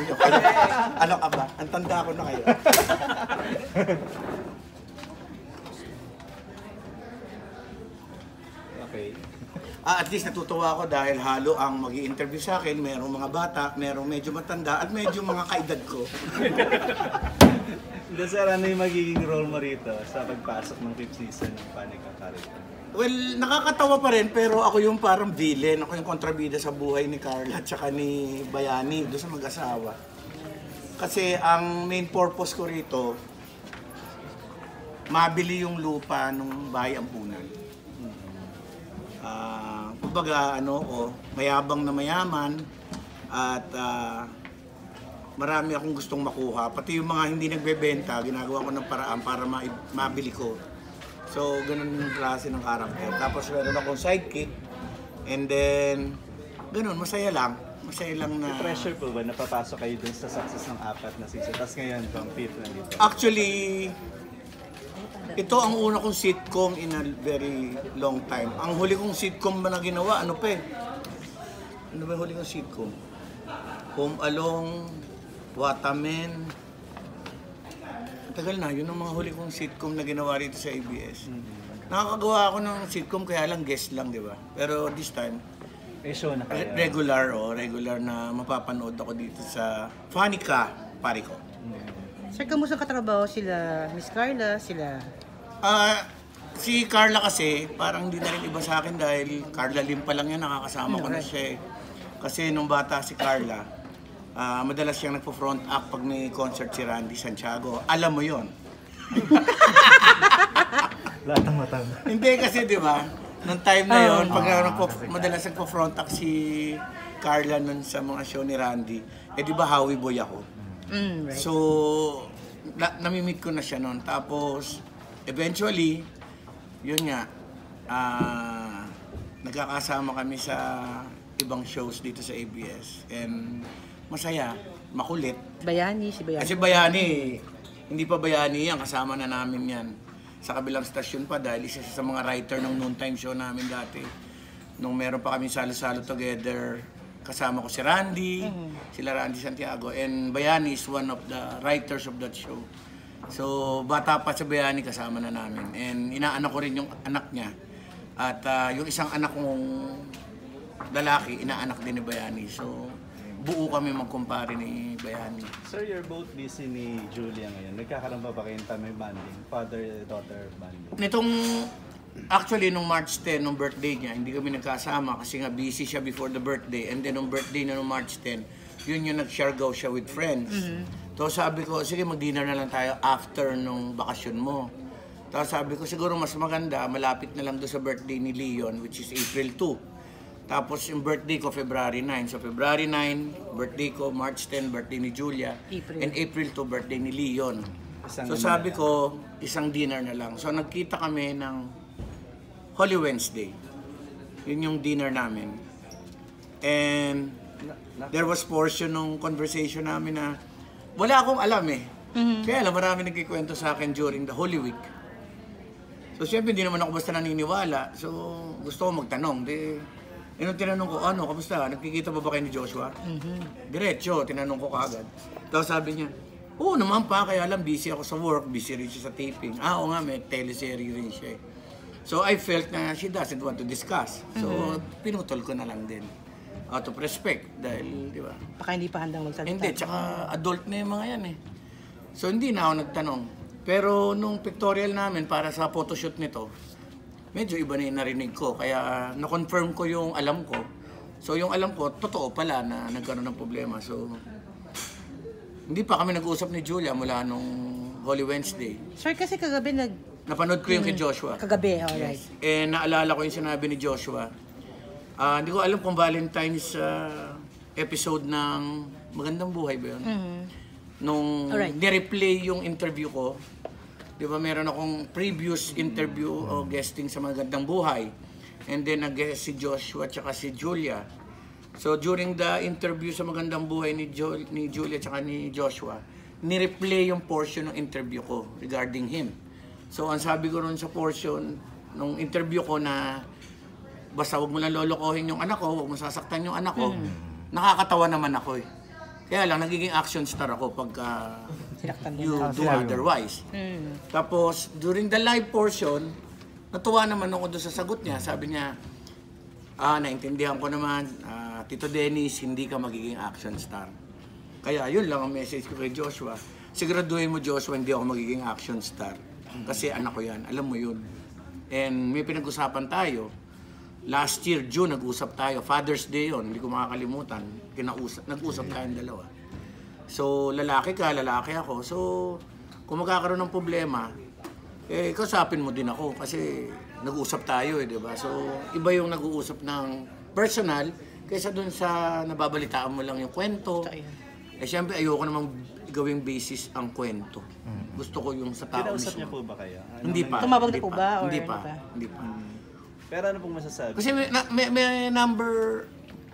nyo. Kayo, ano ka ba? Ang tanda ko na kayo. Okay. Ah, at least natutuwa ako dahil halo ang mag interview sa akin. Merong mga bata, merong medyo matanda, at medyo mga kaedad ko. Sir, ano yung magiging role mo rito sa pagpasok ng fifth season ng Panic at Character? Well, nakakatawa pa rin, pero ako yung parang villain. Ako yung kontrabida sa buhay ni Carla at saka ni Bayani, doon sa mag-asawa. Kasi ang main purpose ko rito, mabili yung lupa ng bahay ampunan. Ah, kumbaga, ano ko, mayabang na mayaman at ah, marami akong gustong makuha. Pati yung mga hindi nagbebenta, ginagawa ko ng paraan para ma- mabili ko. So, ganun yung klase ng character. Tapos meron akong sidekick. And then, ganun, masaya lang. Masaya lang na... Pressure po ba napapasok kayo dun sa success ng apat na season? Tapos ngayon, pang fifth na dito. Actually, ito ang una kong sitcom in a very long time. Ang huli kong sitcom ba na ginawa, ano pa eh? Ano ba yung huli kong sitcom? Home Along, Watamen. Tagal na, yun ang mga huli kong sitcom na ginawa rito sa ABS. Nakakagawa ako ng sitcom kaya lang guest lang, di ba? Pero this time, May show na kayo. regular o regular na mapapanood ako dito sa Ka, pare ko. Sir, kamusta katrabaho sila Miss Carla, sila Ah, si Carla kasi, parang hindi na rin iba sa akin dahil Carla Lim pa lang yan, nakakasama ko na siya eh. Kasi nung bata si Carla, ah, madalas siyang nagpo-front act pag may concert si Randy Santiago. Alam mo yon Lahat ng matang. Hindi kasi, di ba? Nung time na yon, pag nagpo, madalas nagpo-front act si Carla nun sa mga show ni Randy, eh di ba Howie Boy ako? mm, right. So, na, namimit ko na siya noon. Tapos, eventually, yun nga, ah, nagkakasama kami sa ibang shows dito sa ABS. And masaya, makulit. Bayani, si Bayani. Kasi Bayani, hindi pa Bayani yan, kasama na namin yan. Sa kabilang stasyon pa dahil isa sa mga writer ng noontime show namin dati. Nung meron pa kami salo-salo together, kasama ko si Randy, sila Randy Santiago, and Bayani is one of the writers of that show. So, bata pa sa Bayani kasama na namin. And inaanak ko rin yung anak niya. At ah, yung isang anak kong lalaki, inaanak din ni Bayani. So, buo kami magkumpare ni Bayani. Sir, you're both busy ni Julia ngayon. Nagkakaroon pa ba kayong time bonding? Father-daughter bonding? Nitong, actually, nung March 10, nung birthday niya, hindi kami nagkasama kasi nga busy siya before the birthday. And then, nung birthday na nung March 10, yun yung nag-shargo siya with friends. So, sabi ko, sige, mag-dinner na lang tayo after nung bakasyon mo. Tapos sabi ko, siguro mas maganda, malapit na lang doon sa birthday ni Leon, which is April 2. Tapos yung birthday ko, February 9. So, February 9, birthday ko, March 10, birthday ni Julia. April. And April 2, birthday ni Leon. Isang so sabi ko, isang dinner na lang. So nagkita kami ng Holy Wednesday. Yun yung dinner namin. And there was portion ng conversation namin na wala akong alam eh. Kaya alam, marami nagkikwento sa akin during the Holy Week. So siyempre hindi naman ako basta naniniwala. So gusto ko magtanong. Di, eh, nung tinanong ko, ano, kamusta? Nagkikita ba ba kayo ni Joshua? Diretso, tinanong ko kaagad. Tapos sabi niya, oo naman pa, kaya alam, busy ako sa work, busy rin siya sa taping. Ah, oo nga, may teleserye rin siya eh. So I felt na she doesn't want to discuss. So pinutol ko na lang din. Out of respect, dahil, di ba? Baka hindi pa handang magsalita. Hindi, tsaka adult na yung mga yan eh. So hindi na ako nagtanong. Pero nung pictorial namin para sa photoshoot nito, medyo iba na yung narinig ko. Kaya na-confirm ko yung alam ko. So yung alam ko, totoo pala na nagkaroon ng problema. So hindi pa kami nag-uusap ni Julia mula nung Holy Wednesday. Sir, kasi kagabi nag... Napanood ko yung kay Joshua. Kagabi, alright. Eh, naalala ko yung sinabi ni Joshua. Ah, hindi ko alam kung Valentine's ah, episode ng Magandang Buhay ba yun? Nung Alright. nireplay yung interview ko, di ba meron akong previous interview o guesting sa Magandang Buhay. And then nag-guest si Joshua at si Julia. So during the interview sa Magandang Buhay ni, jo- ni Julia at ni Joshua, nireplay yung portion ng interview ko regarding him. So ang sabi ko ron sa portion nung interview ko na basta wag mo lang lolokohin yung anak ko, wag mo sasaktan yung anak ko, nakakatawa naman ako eh. Kaya lang, nagiging action star ako pagka you do otherwise. Mm. Tapos, during the live portion, natuwa naman ako doon sa sagot niya. Sabi niya, ah, naintindihan ko naman, ah, Tito Dennis, hindi ka magiging action star. Kaya yun lang ang message ko kay Joshua. Siguraduhin mo, Joshua, hindi ako magiging action star. Kasi anak ko yan, alam mo yun. And may pinag-usapan tayo. Last year, June, nag-usap tayo. Father's Day yun, hindi ko makakalimutan. Kinausap, nag-usap tayong dalawa. So, lalaki ka, lalaki ako. So, kung magkakaroon ng problema, eh, kausapin mo din ako kasi nag-uusap tayo eh, di ba? So, iba yung nag-uusap ng personal kaysa dun sa nababalitaan mo lang yung kwento. Eh, syempre, ayoko namang gawing basis ang kwento. Gusto ko yung sa tao Kinausap niya po ba kayo? Ano Hindi pa. Tumawag na hindi po pa, ba, or Hindi ano pa. ba? Hindi pa. Pero ano pong masasabi? Kasi may, na, may, may number,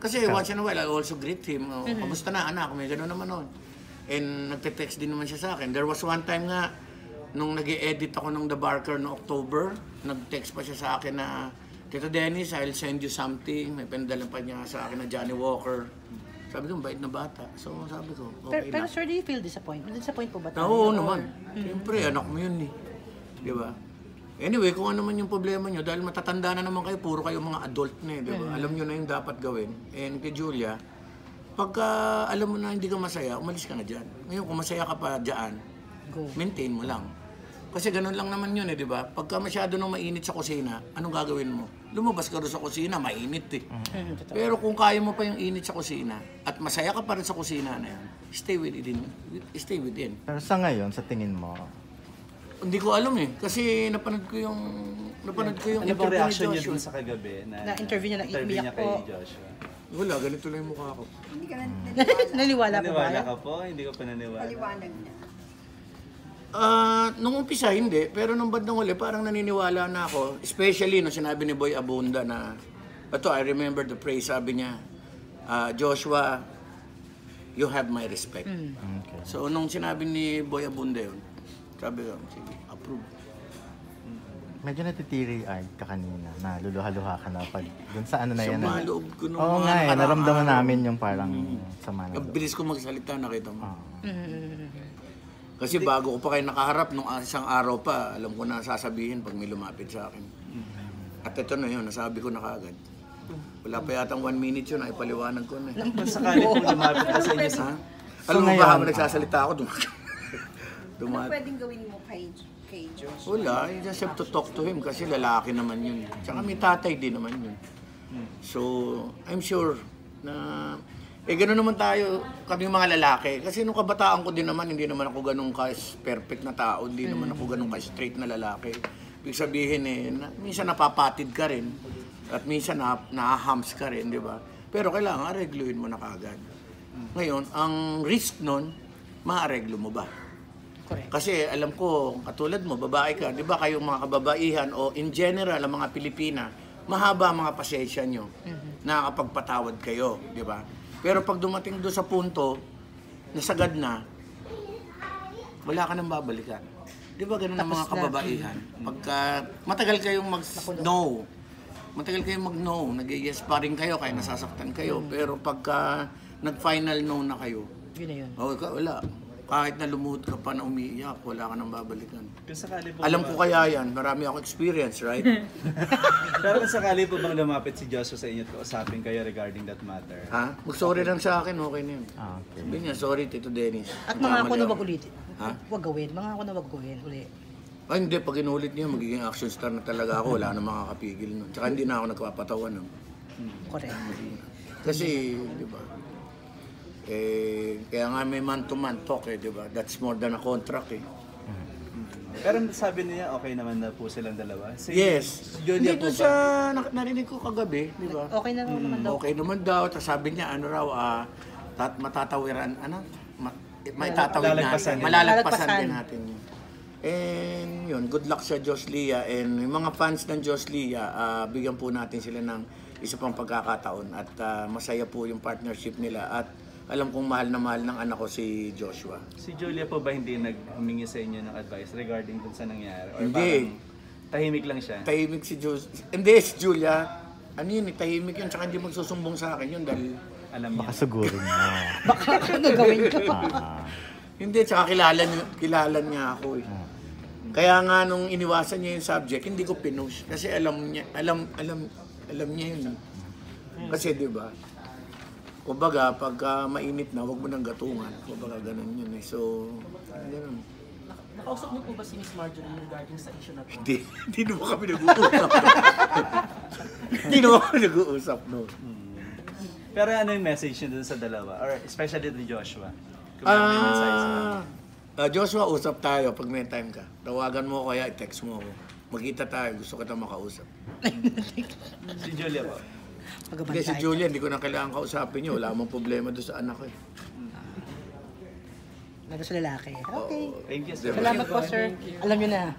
kasi once in a while, I also greet him. Oh, Mm-hmm. Kamusta na anak? May gano'n naman nun. And nagte-text din naman siya sa akin. There was one time nga, nung nag edit ako ng The Barker no October, nag-text pa siya sa akin na, Tito Dennis, I'll send you something. May pendala pa niya sa akin na Johnny Walker. Sabi ko, bait na bata. So sabi ko, Pero, okay pero na. sir, do you feel disappointment? Disappoint po ba tayo? Oo naman. Siyempre, anak mo yun eh. Di ba? Anyway, kung ano man yung problema nyo, dahil matatanda na naman kayo, puro kayo mga adult na eh, di ba? Alam nyo na yung dapat gawin. And kay Julia, pagka alam mo na hindi ka masaya, umalis ka na dyan. Ngayon, kung masaya ka pa dyan, Go. maintain mo lang. Kasi ganun lang naman yun eh, di ba? Pagka masyado nang mainit sa kusina, anong gagawin mo? Lumabas ka rin sa kusina, mainit eh. Mm, totoo. Pero kung kaya mo pa yung init sa kusina, at masaya ka pa rin sa kusina na yan, stay within. Stay within. Pero sa ngayon, sa tingin mo, Hindi ko alam eh. Kasi napanood ko yung napanood ko yung Ano bang interview ni reaction niya Joshua. dun sa kagabi? Na, Na-interview niya, interview naiiyak niya kay po. Joshua. Wala, ganito lang yung mukha ko. Hindi ka na Naniwala po ba? Naniwala ka po? Hindi ko pa naniwala. paliwanag na. Ah, nung umpisa hindi, pero nung bandang huli parang naniniwala na ako, especially nung sinabi ni Boy Abunda na ito, I remember the phrase, sabi niya, ah, Joshua, you have my respect. okay. So nung sinabi ni Boy Abunda yun, sabi ko, sige, approve. medyo natitiri-eyed ka kanina, na luluha-luha ka na pag dun sa ano na yan. Sama ah. loob ko nung Oo mga nga eh, nakaraang naramdaman araw. namin yung parang sama na Ang loob. bilis ko magsalita, nakita mo. Oo. Mm. Kasi bago ko pa kayo nakaharap, nung isang araw pa, alam ko na sasabihin pag may lumapit sa akin. At ito na yun, nasabi ko na kagad. Wala pa yatang one minute yun, ay paliwanag ko na. eh. Kung sakali pong lumapit ka sa inyo sa... Ha? Alam mo ba, ngayon, habang nagsasalita ako, dumat. Ano dumat. pwedeng gawin mo kay, kay Josh? Wala, you just have to talk to him kasi lalaki naman yun. Tsaka may tatay din naman yun. So, I'm sure na... Eh, gano'n naman tayo, kami mga lalaki. Kasi nung kabataan ko din naman, hindi naman ako ganun ka-perfect na tao. Hindi naman ako ganun ka-straight na lalaki. Ibig sabihin eh, na, minsan napapatid ka rin. At minsan na, nahahams ka rin, di ba? Pero kailangan aregluhin mo na kagad. Ngayon, ang risk nun, maareglo mo ba? Correct. Kasi alam ko, katulad mo, babae ka, di ba kayong mga kababaihan o in general, ang mga Pilipina, mahaba ang mga pasensya nyo. Nakakapagpatawad kayo, di ba? Pero pag dumating doon sa punto, nasagad na, wala ka nang babalikan. Di ba ganun ang mga na. kababaihan? Pagka matagal kayong mag-no, matagal kayong mag-no, nag-yes pa rin kayo, kaya nasasaktan kayo. Pero pagka nag-final no na kayo, Yun na yun. Oh, wala. Kahit na lumuhod ka pa na umiiyak, wala ka nang babalikan. Kung sakali po Alam ba- ko kaya yan, marami ako experience, right? Pero kung sakali po bang lumapit si Joshua sa inyo at kausapin kayo regarding that matter? ha? Mag-sorry lang sa akin, okay na yun. Ah, okay. Sabi niya, sorry, Tito Dennis. At mga ako na wag ulit. Ha? Wag gawin. Mga ako na wag gawin uli. Ay, hindi. Pag inulit niya, magiging action star na talaga ako. Wala na makakapigil nun. Tsaka hindi na ako nagpapatawa nun. Correct. Kasi, di ba? Eh, kaya nga may man-to-man talk eh, di ba? That's more than a contract eh. Pero sabi niya, okay naman na po silang dalawa. Si Yes. Julia Dito sa nak- narinig ko kagabi, di ba? Okay na naman daw. Okay naman daw. Tapos sabi niya, ano raw, ah, tat, matatawiran, ano? Ma, may tatawid Malalagpasan natin. din. Malalagpasan Malalagpasan. din natin yun. And yun, good luck sa Jos Lia. And yung mga fans ng Jos Lia, ah, bigyan po natin sila ng isa pang pagkakataon. At ah, masaya po yung partnership nila. At alam kong mahal na mahal ng anak ko si Joshua. Si Julia po ba hindi naghumingi sa inyo ng advice regarding dun sa nangyari? Or Hindi. tahimik lang siya? Tahimik si Jos. Hindi, si Julia. Ano yun, eh, tahimik yun. Tsaka hindi magsusumbong sa akin yun dahil Alam niya. Baka sugurin mo. Ano gawin ko? Ah, Hindi, tsaka kilala, niya- kilala niya ako eh. Kaya nga nung iniwasan niya yung subject, hindi ko pinush. Kasi alam niya, alam, alam, alam niya yun. eh. Kasi di ba, kumbaga, pagka mainit na, huwag mo nang gatungan. Kumbaga, ganun yun eh. So, ganun. Nakausap niyo po ba si Miss Marjorie regarding sa issue na to? Hindi, hindi naman kami nag-uusap. hindi naman kami nag-uusap no. Pero ano yung message niyo dun sa dalawa? Or especially to Joshua? Kung may mensahe sa Ah, ah, Joshua, usap tayo pag may time ka. Tawagan mo ako kaya i-text mo ako. Magkita tayo, gusto kita makausap. Si Julia po. Hindi, si Julia, hindi ko na kailangan kausapin niyo. Wala mong problema doon sa anak ko eh. Lalo sa lalaki. Okay. Thank you, sir. Salamat po, sir. Alam niyo na.